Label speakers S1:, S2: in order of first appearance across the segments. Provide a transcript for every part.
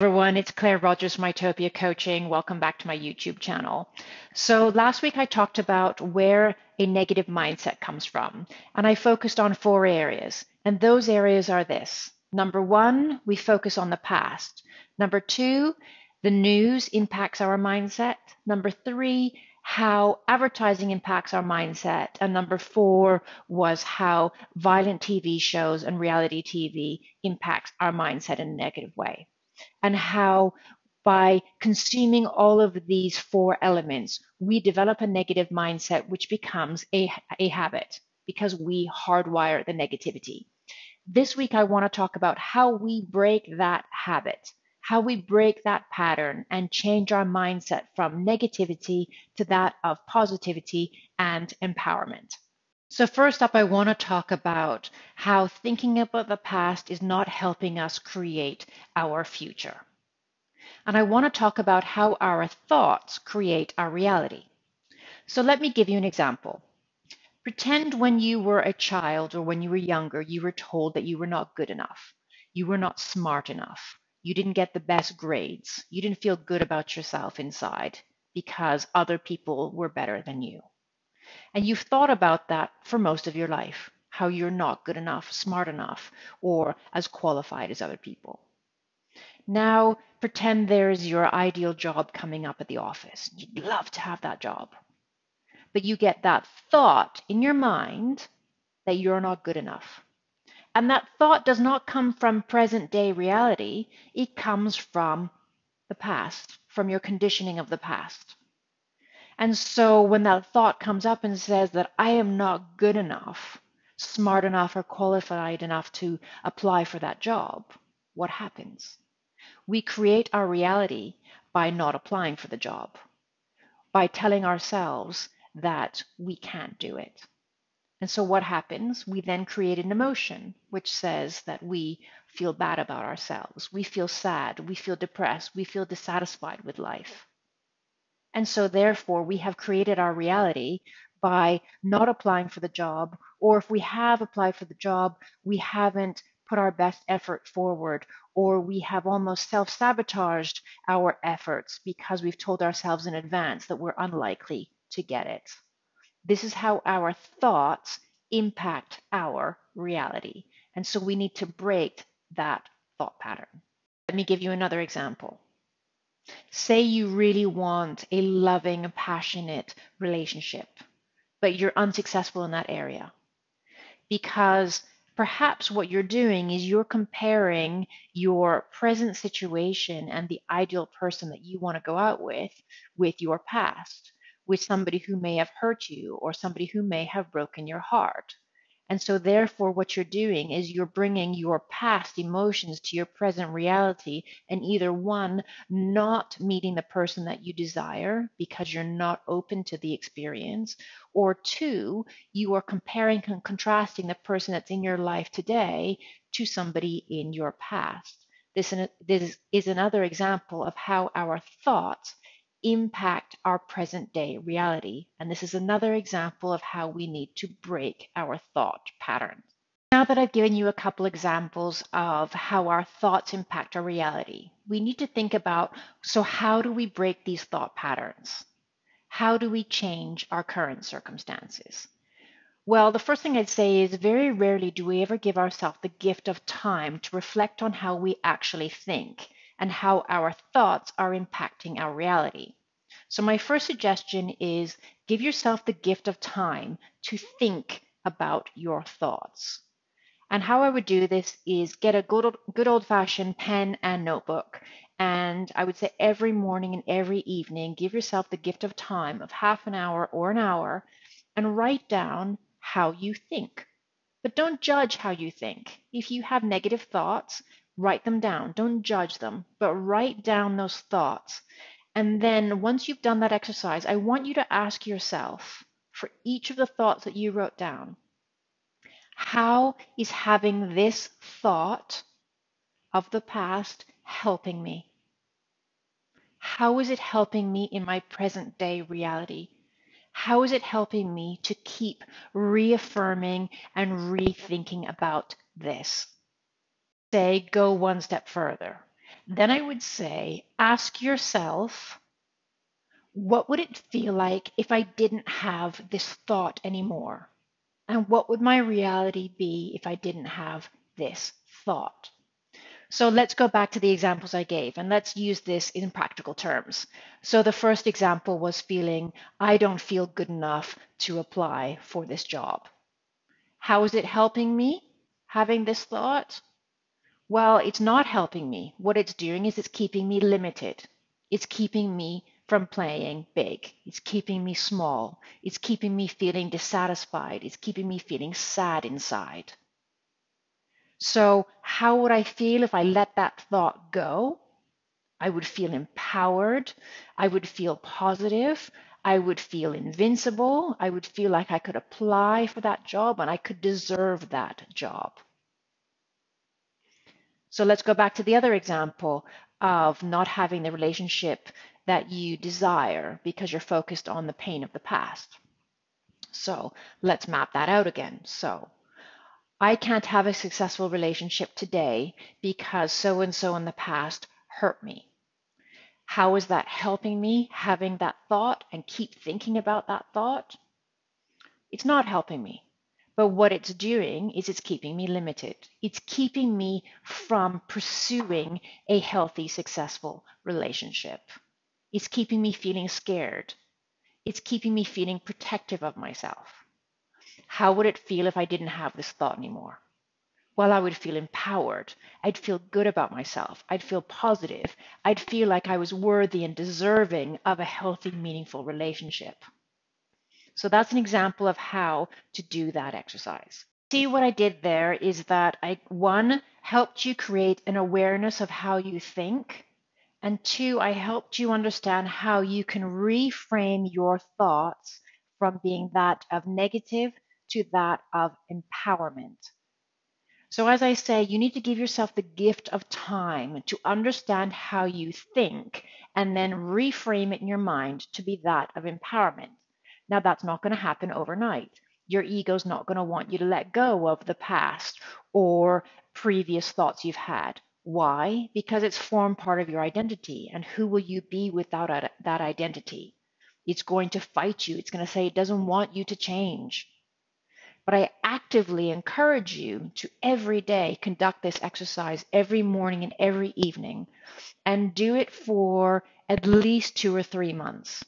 S1: everyone, it's Claire Rogers, from iTopia Coaching. Welcome back to my YouTube channel. So last week I talked about where a negative mindset comes from, and I focused on four areas. And those areas are this. Number one, we focus on the past. Number two, the news impacts our mindset. Number three, how advertising impacts our mindset. And number four was how violent TV shows and reality TV impacts our mindset in a negative way and how by consuming all of these four elements, we develop a negative mindset, which becomes a, a habit because we hardwire the negativity. This week, I want to talk about how we break that habit, how we break that pattern and change our mindset from negativity to that of positivity and empowerment. So, first up, I want to talk about how thinking about the past is not helping us create our future. And I want to talk about how our thoughts create our reality. So, let me give you an example. Pretend when you were a child or when you were younger, you were told that you were not good enough, you were not smart enough, you didn't get the best grades, you didn't feel good about yourself inside because other people were better than you. And you've thought about that for most of your life how you're not good enough, smart enough, or as qualified as other people. Now, pretend there's your ideal job coming up at the office. You'd love to have that job. But you get that thought in your mind that you're not good enough. And that thought does not come from present day reality, it comes from the past, from your conditioning of the past. And so when that thought comes up and says that I am not good enough, smart enough, or qualified enough to apply for that job, what happens? We create our reality by not applying for the job, by telling ourselves that we can't do it. And so what happens? We then create an emotion which says that we feel bad about ourselves. We feel sad. We feel depressed. We feel dissatisfied with life. And so, therefore, we have created our reality by not applying for the job, or if we have applied for the job, we haven't put our best effort forward, or we have almost self sabotaged our efforts because we've told ourselves in advance that we're unlikely to get it. This is how our thoughts impact our reality. And so we need to break that thought pattern. Let me give you another example. Say you really want a loving, passionate relationship, but you're unsuccessful in that area because perhaps what you're doing is you're comparing your present situation and the ideal person that you want to go out with with your past, with somebody who may have hurt you or somebody who may have broken your heart. And so, therefore, what you're doing is you're bringing your past emotions to your present reality, and either one, not meeting the person that you desire because you're not open to the experience, or two, you are comparing and contrasting the person that's in your life today to somebody in your past. This, this is another example of how our thoughts impact our present day reality. And this is another example of how we need to break our thought patterns. Now that I've given you a couple examples of how our thoughts impact our reality, we need to think about so, how do we break these thought patterns? How do we change our current circumstances? Well, the first thing I'd say is very rarely do we ever give ourselves the gift of time to reflect on how we actually think and how our thoughts are impacting our reality. So, my first suggestion is give yourself the gift of time to think about your thoughts. And how I would do this is get a good, good old fashioned pen and notebook. And I would say every morning and every evening, give yourself the gift of time of half an hour or an hour and write down how you think. But don't judge how you think. If you have negative thoughts, Write them down. Don't judge them, but write down those thoughts. And then once you've done that exercise, I want you to ask yourself for each of the thoughts that you wrote down, how is having this thought of the past helping me? How is it helping me in my present day reality? How is it helping me to keep reaffirming and rethinking about this? Say go one step further. Then I would say, ask yourself, what would it feel like if I didn't have this thought anymore? And what would my reality be if I didn't have this thought? So let's go back to the examples I gave and let's use this in practical terms. So the first example was feeling, I don't feel good enough to apply for this job. How is it helping me having this thought? Well, it's not helping me. What it's doing is it's keeping me limited. It's keeping me from playing big. It's keeping me small. It's keeping me feeling dissatisfied. It's keeping me feeling sad inside. So, how would I feel if I let that thought go? I would feel empowered. I would feel positive. I would feel invincible. I would feel like I could apply for that job and I could deserve that job. So let's go back to the other example of not having the relationship that you desire because you're focused on the pain of the past. So let's map that out again. So I can't have a successful relationship today because so and so in the past hurt me. How is that helping me having that thought and keep thinking about that thought? It's not helping me. But what it's doing is it's keeping me limited. It's keeping me from pursuing a healthy, successful relationship. It's keeping me feeling scared. It's keeping me feeling protective of myself. How would it feel if I didn't have this thought anymore? Well, I would feel empowered. I'd feel good about myself. I'd feel positive. I'd feel like I was worthy and deserving of a healthy, meaningful relationship. So that's an example of how to do that exercise. See what I did there is that I, one, helped you create an awareness of how you think. And two, I helped you understand how you can reframe your thoughts from being that of negative to that of empowerment. So, as I say, you need to give yourself the gift of time to understand how you think and then reframe it in your mind to be that of empowerment. Now, that's not going to happen overnight. Your ego's not going to want you to let go of the past or previous thoughts you've had. Why? Because it's formed part of your identity. And who will you be without that identity? It's going to fight you. It's going to say it doesn't want you to change. But I actively encourage you to every day conduct this exercise every morning and every evening and do it for at least two or three months.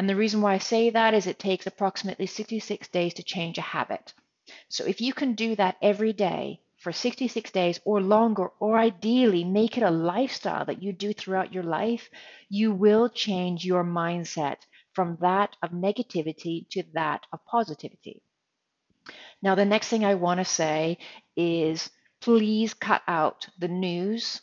S1: And the reason why I say that is it takes approximately 66 days to change a habit. So if you can do that every day for 66 days or longer, or ideally make it a lifestyle that you do throughout your life, you will change your mindset from that of negativity to that of positivity. Now, the next thing I want to say is please cut out the news,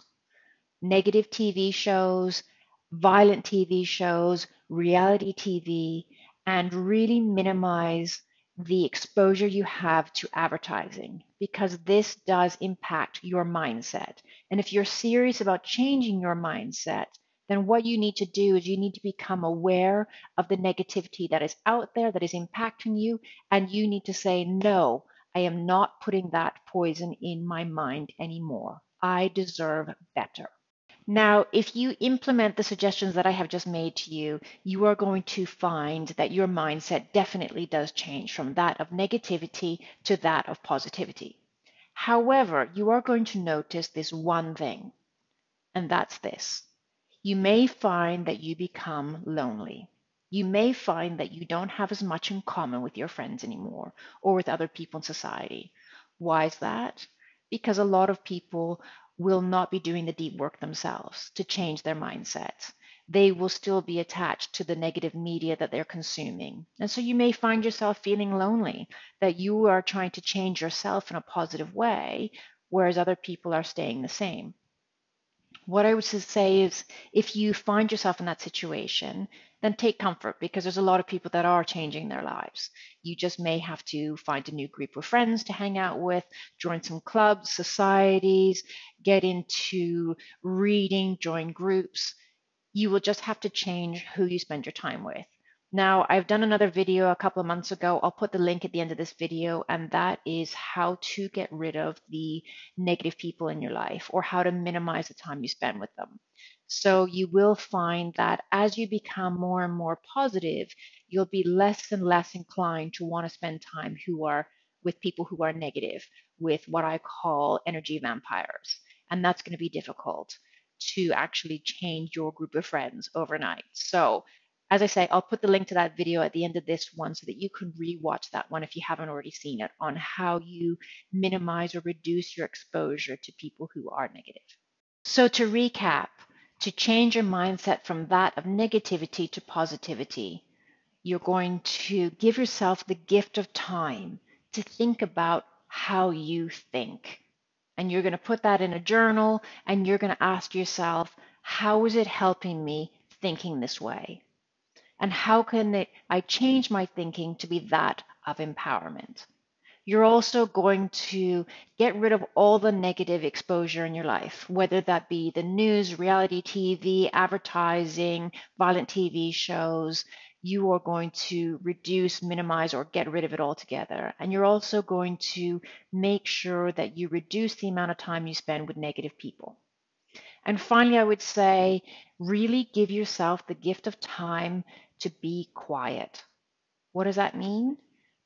S1: negative TV shows, violent TV shows, reality TV, and really minimize the exposure you have to advertising because this does impact your mindset. And if you're serious about changing your mindset, then what you need to do is you need to become aware of the negativity that is out there that is impacting you. And you need to say, no, I am not putting that poison in my mind anymore. I deserve better. Now, if you implement the suggestions that I have just made to you, you are going to find that your mindset definitely does change from that of negativity to that of positivity. However, you are going to notice this one thing, and that's this you may find that you become lonely. You may find that you don't have as much in common with your friends anymore or with other people in society. Why is that? Because a lot of people will not be doing the deep work themselves to change their mindset. They will still be attached to the negative media that they're consuming. And so you may find yourself feeling lonely, that you are trying to change yourself in a positive way, whereas other people are staying the same what I would say is if you find yourself in that situation, then take comfort because there's a lot of people that are changing their lives. You just may have to find a new group of friends to hang out with, join some clubs, societies, get into reading, join groups. You will just have to change who you spend your time with. Now, I've done another video a couple of months ago. I'll put the link at the end of this video, and that is how to get rid of the negative people in your life or how to minimize the time you spend with them. So you will find that as you become more and more positive, you'll be less and less inclined to want to spend time who are with people who are negative, with what I call energy vampires. And that's going to be difficult to actually change your group of friends overnight. So as I say, I'll put the link to that video at the end of this one so that you can rewatch that one if you haven't already seen it on how you minimize or reduce your exposure to people who are negative. So to recap, to change your mindset from that of negativity to positivity, you're going to give yourself the gift of time to think about how you think. And you're going to put that in a journal and you're going to ask yourself, how is it helping me thinking this way? And how can it, I change my thinking to be that of empowerment? You're also going to get rid of all the negative exposure in your life, whether that be the news, reality TV, advertising, violent TV shows. You are going to reduce, minimize, or get rid of it altogether. And you're also going to make sure that you reduce the amount of time you spend with negative people. And finally, I would say really give yourself the gift of time to be quiet. What does that mean?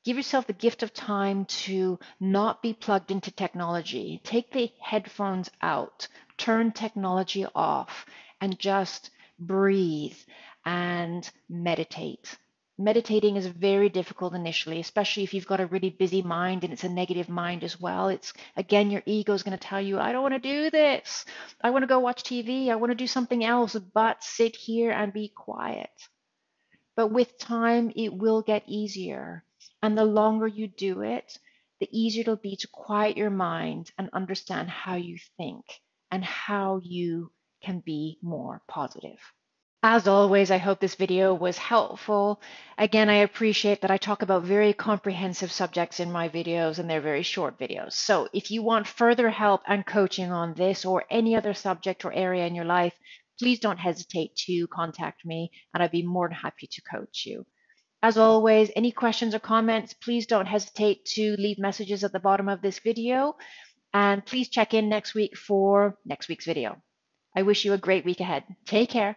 S1: Give yourself the gift of time to not be plugged into technology. Take the headphones out, turn technology off, and just breathe and meditate. Meditating is very difficult initially, especially if you've got a really busy mind and it's a negative mind as well. It's again, your ego is going to tell you, I don't want to do this. I want to go watch TV. I want to do something else, but sit here and be quiet. But with time, it will get easier. And the longer you do it, the easier it'll be to quiet your mind and understand how you think and how you can be more positive. As always, I hope this video was helpful. Again, I appreciate that I talk about very comprehensive subjects in my videos and they're very short videos. So if you want further help and coaching on this or any other subject or area in your life, please don't hesitate to contact me and I'd be more than happy to coach you. As always, any questions or comments, please don't hesitate to leave messages at the bottom of this video. And please check in next week for next week's video. I wish you a great week ahead. Take care.